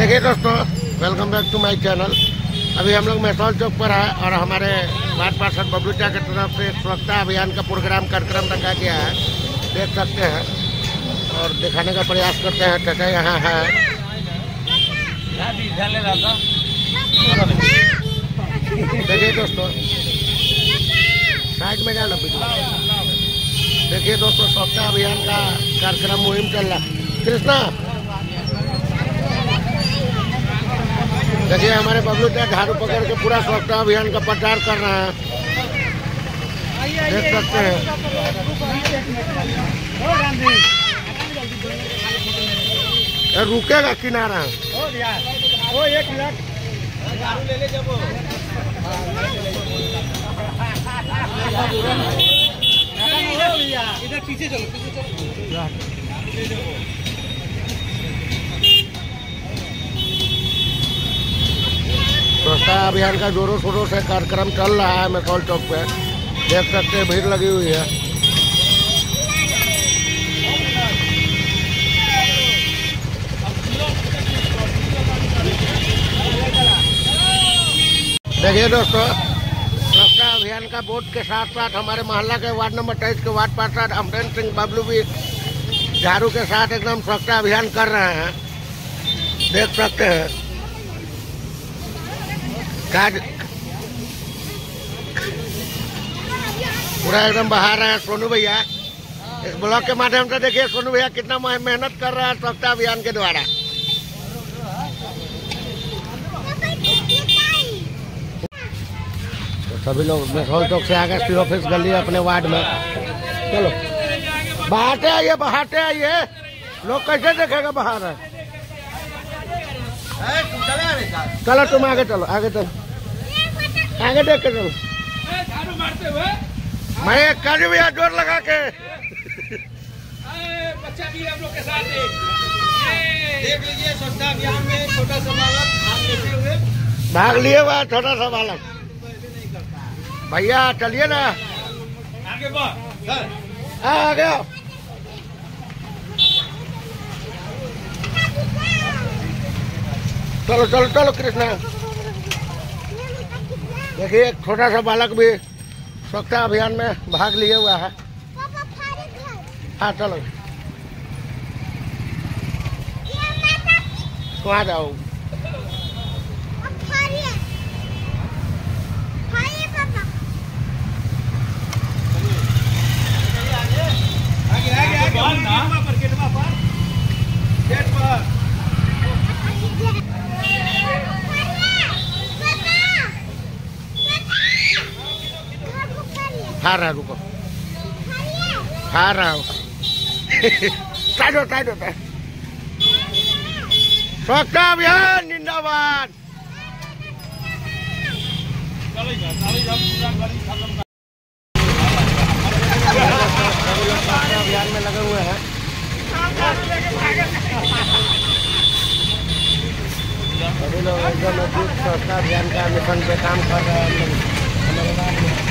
देखिए दोस्तों welcome back to my channel अभी हम लोग मैसौल चौक पर है और हमारे वार्ड पार्षद बबलूचा की तरफ़ से स्वच्छता अभियान का प्रोग्राम कार्यक्रम रखा गया है। देख सकते हैं और दिखाने का प्रयास करते हैं, चाचा यहाँ है। देखिए दोस्तों, साइड में जाना देखिए दोस्तों, स्वच्छता अभियान का कार्यक्रम मुहिम चल रहा है। कृष्णा देखिए, हमारे बबलू का झाड़ू पकड़ के पूरा स्वच्छता अभियान का प्रचार कर रहे हैं। देख सकते हैं। रुकेगा किनारा। इधर पीछे चलो पीछे चलो स्वच्छता अभियान का जोरों शोरों से कार्यक्रम चल रहा है मैसौल चौक पे। देख सकते हैं, भीड़ लगी हुई है। देखिए दोस्तों स्वच्छता अभियान का बोर्ड के साथ साथ हमारे मोहल्ला के वार्ड नंबर तेईस के वार्ड पार्षद अमरेंद्र सिंह बबलू भी झाड़ू के साथ एकदम स्वच्छता अभियान कर रहे हैं। देख सकते हैं। पूरा एकदम बहा रहे हैं, सोनू भैया। इस ब्लॉग के माध्यम से देखिए, सोनू भैया कितना मेहनत कर रहा है स्वच्छता अभियान के द्वारा। तो सभी लोग मैसौल चौक से आगे सी ऑफ़िस गली अपने वार्ड में। चलो बहाते आइए बहाते आइए। लोग कैसे देखेगा बाहर? है चलो तुम आगे चलो आगे चलो। आगे देख के चलो। मैं काजू भैया ज़ोर लगा के। बच्चा भी हम लोग के साथ देख लीजिए स्वच्छता अभियान में छोटा सा बालक भाग लेते हुए भाग लिए हुआ छोटा सा बालक। भैया, चलिए ना। आगे आ गया। चलो चलो चलो कृष्णा। देखिए एक छोटा सा बालक भी स्वच्छता अभियान में भाग लिए हुआ है। हाँ चलो। वहाँ जाओ। आगे आगे आगे गेटवा पर गेटवा पर गेट पर खा रहा रुको खा रहा हूँ साइड हो साइड स्वच्छता अभियान जिंदाबाद अभियान में लगे हुए हैं। सभी लोग एकदम मज़बूत स्वच्छता अभियान का मिशन पे काम कर रहे हैं। हम लोग हमारे